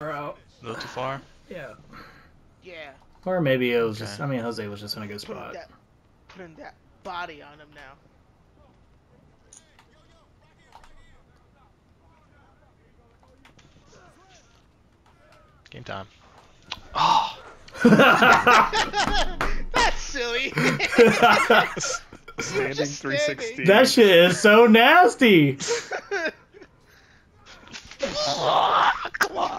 far out. A little too far. Yeah. Yeah. Or maybe it was just. I mean, Jose was just in a good Putting spot. that, putting that body on him now. Game time. Oh. That's silly. Standing Just 360. that shit is so nasty.